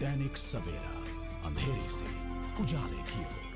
दैनिक सवेरा, अंधेरे से उजाले की ओर।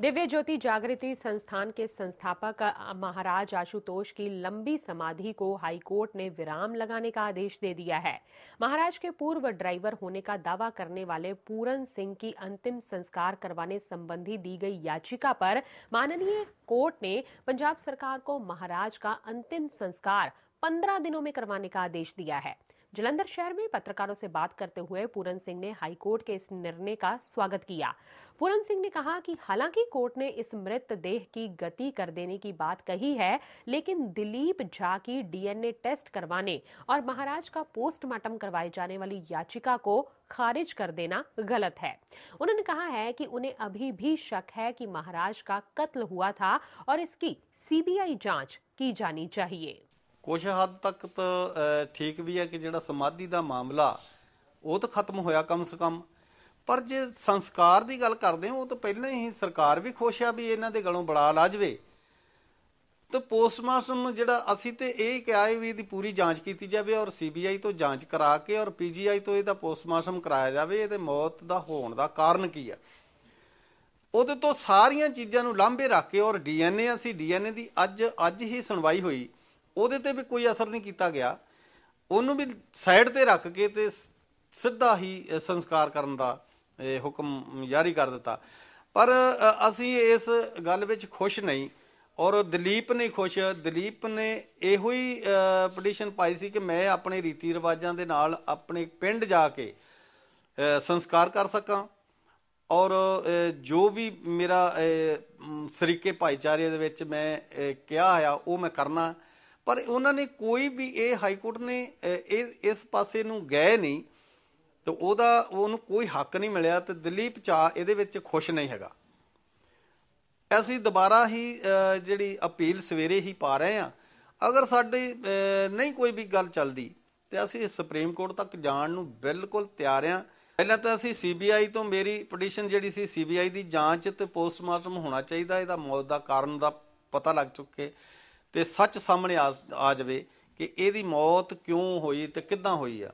दिव्य ज्योति जागृति संस्थान के संस्थापक महाराज आशुतोष की लंबी समाधि को हाईकोर्ट ने विराम लगाने का आदेश दे दिया है। महाराज के पूर्व ड्राइवर होने का दावा करने वाले पूरन सिंह की अंतिम संस्कार करवाने संबंधी दी गई याचिका पर माननीय कोर्ट ने पंजाब सरकार को महाराज का अंतिम संस्कार पंद्रह दिनों में करवाने का आदेश दिया है। जलंधर शहर में पत्रकारों से बात करते हुए पूरन सिंह ने हाईकोर्ट के इस निर्णय का स्वागत किया। पूरन सिंह ने कहा कि हालाँकि कोर्ट ने इस मृत देह की गति कर देने की बात कही है, लेकिन दिलीप झा की डीएनए टेस्ट करवाने और महाराज का पोस्टमार्टम करवाए जाने वाली याचिका को खारिज कर देना गलत है। उन्होंने कहा है कि उन्हें अभी भी शक है कि महाराज का कत्ल हुआ था और इसकी सीबीआई जाँच की जानी चाहिए। ਕੁਝ ਹੱਦ ਤੱਕ ਤਾਂ ਠੀਕ ਵੀ ਹੈ ਕਿ ਜਿਹੜਾ ਸਮਾਧੀ ਦਾ ਮਾਮਲਾ, ਉਹ ਤਾਂ ਖਤਮ ਹੋਇਆ ਕਮ ਸੇ ਕਮ। ਪਰ ਜੇ ਸੰਸਕਾਰ ਦੀ ਗੱਲ ਕਰਦੇ ਹਾਂ, ਉਹ ਤਾਂ ਪਹਿਲਾਂ ਹੀ ਸਰਕਾਰ ਵੀ ਖੁਸ਼ ਆ ਵੀ ਇਹਨਾਂ ਦੇ ਗਲੋਂ ਬੜਾ ਲਾ ਜਵੇ। ਤਾਂ ਪੋਸਟਮਾਰਟਮ ਜਿਹੜਾ ਅਸੀਂ ਤੇ ਇਹ ਕਿਹਾ ਹੈ ਵੀ ਇਹਦੀ ਪੂਰੀ ਜਾਂਚ ਕੀਤੀ ਜਾਵੇ ਔਰ ਸੀਬੀਆਈ ਤੋਂ ਜਾਂਚ ਕਰਾ ਕੇ ਔਰ ਪੀਜੀਆਈ ਤੋਂ ਇਹਦਾ ਪੋਸਟਮਾਰਟਮ ਕਰਾਇਆ ਜਾਵੇ, ਇਹਦੇ ਮੌਤ ਦਾ ਹੋਣ ਦਾ ਕਾਰਨ ਕੀ ਹੈ ਉਹਦੇ ਤੋਂ ਸਾਰੀਆਂ ਚੀਜ਼ਾਂ ਨੂੰ ਲਾਂਭੇ ਰੱਖ ਕੇ ਔਰ ਡੀਐਨਏ, ਅਸੀਂ ਡੀਐਨਏ ਦੀ ਅੱਜ ਅੱਜ ਹੀ ਸੁਣਵਾਈ ਹੋਈ। ਉਹਦੇ ਤੇ ਵੀ ਕੋਈ ਅਸਰ ਨਹੀਂ ਕੀਤਾ ਗਿਆ। ਉਹਨੂੰ ਵੀ ਸਾਈਡ ਤੇ ਰੱਖ ਕੇ ਤੇ ਸਿੱਧਾ ਹੀ ਸੰਸਕਾਰ ਕਰਨ ਦਾ ਹੁਕਮ ਜਾਰੀ ਕਰ ਦਿੱਤਾ। ਪਰ ਅਸੀਂ ਇਸ ਗੱਲ ਵਿੱਚ ਖੁਸ਼ ਨਹੀਂ ਔਰ ਦਲੀਪ ਨਹੀਂ ਖੁਸ਼। ਦਲੀਪ ਨੇ ਇਹੋ ਹੀ ਪਟੀਸ਼ਨ ਪਾਈ ਸੀ ਕਿ ਮੈਂ ਆਪਣੇ ਰੀਤੀ ਰਿਵਾਜਾਂ ਦੇ ਨਾਲ ਆਪਣੇ ਪਿੰਡ ਜਾ ਕੇ ਸੰਸਕਾਰ ਕਰ ਸਕਾਂ ਔਰ ਜੋ ਵੀ ਮੇਰਾ ਸਰੀਕੇ ਭਾਈਚਾਰੇ ਦੇ ਵਿੱਚ ਮੈਂ ਕਿਹਾ ਆ ਉਹ ਮੈਂ ਕਰਨਾ। ਪਰ ਉਹਨਾਂ ਨੇ ਕੋਈ ਵੀ ਇਹ ਹਾਈ ਕੋਰਟ ਨੇ ਇਹ, ਇਸ ਪਾਸੇ ਨੂੰ ਗਏ ਨਹੀਂ, ਤੇ ਉਹਦਾ, ਉਹਨੂੰ ਕੋਈ ਹੱਕ ਨਹੀਂ ਮਿਲਿਆ ਤੇ ਦਲੀਪ ਚਾ ਇਹਦੇ ਵਿੱਚ ਖੁਸ਼ ਨਹੀਂ ਹੈਗਾ। ਅਸੀਂ ਦੁਬਾਰਾ ਹੀ ਜਿਹੜੀ ਅਪੀਲ ਸਵੇਰੇ ਹੀ ਪਾ ਰਹੇ ਹਾਂ। ਅਗਰ ਸਾਡੀ ਨਹੀਂ ਕੋਈ ਵੀ ਗੱਲ ਚੱਲਦੀ, ਤੇ ਅਸੀਂ ਸੁਪਰੀਮ ਕੋਰਟ ਤੱਕ ਜਾਣ ਨੂੰ ਬਿਲਕੁਲ ਤਿਆਰ ਹਾਂ। ਪਹਿਲਾਂ ਤਾਂ ਅਸੀਂ ਸੀਬੀਆਈ ਤੋਂ ਮੇਰੀ ਪਟੀਸ਼ਨ ਜਿਹੜੀ ਸੀ ਸੀਬੀਆਈ ਦੀ ਜਾਂਚ ਤੇ ਪੋਸਟਮਾਰਟਮ ਹੋਣਾ ਚਾਹੀਦਾ, ਇਹਦਾ ਮੌਤ ਦਾ ਕਾਰਨ ਦਾ ਪਤਾ ਲੱਗ ਚੁੱਕੇ। ਤੇ ਸੱਚ ਸਾਹਮਣੇ ਆ ਆ ਜਾਵੇ ਕਿ ਇਹਦੀ ਮੌਤ ਕਿਉਂ ਹੋਈ ਤੇ ਕਿੱਦਾਂ ਹੋਈ ਆ?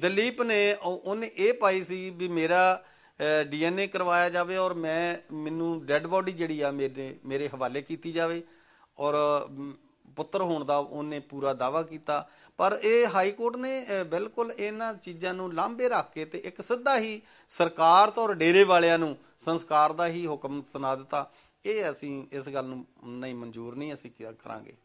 ਦਲੀਪ ਨੇ ਉਹਨੇ ਇਹ ਪਾਈ ਸੀ ਵੀ ਮੇਰਾ ਡੀਐਨਏ ਕਰਵਾਇਆ ਜਾਵੇ ਔਰ ਮੈਂ, ਮੈਨੂੰ ਡੈੱਡ ਬੋਡੀ ਜਿਹੜੀ ਆ ਮੇਰੇ ਮੇਰੇ ਹਵਾਲੇ ਕੀਤੀ ਜਾਵੇ ਔਰ ਪੁੱਤਰ ਹੋਣ ਦਾ ਉਹਨੇ ਪੂਰਾ ਦਾਵਾ ਕੀਤਾ। ਪਰ ਇਹ ਹਾਈ ਕੋਰਟ ਨੇ ਬਿਲਕੁਲ ਇਹਨਾਂ ਚੀਜ਼ਾਂ ਨੂੰ ਲਾਂਭੇ ਰੱਖ ਕੇ ਤੇ ਇੱਕ ਸਿੱਧਾ ਹੀ ਸਰਕਾਰ ਤੋਂ ਔਰ ਡੇਰੇ ਵਾਲਿਆਂ ਨੂੰ ਸੰਸਕਾਰ ਦਾ ਹੀ ਹੁਕਮ ਸੁਣਾ ਦਿੱਤਾ। ਇਹ ਅਸੀਂ ਇਸ ਗੱਲ ਨੂੰ ਨਹੀਂ ਮਨਜ਼ੂਰ ਨਹੀਂ ਅਸੀਂ ਕੀ ਕਰਾਂਗੇ।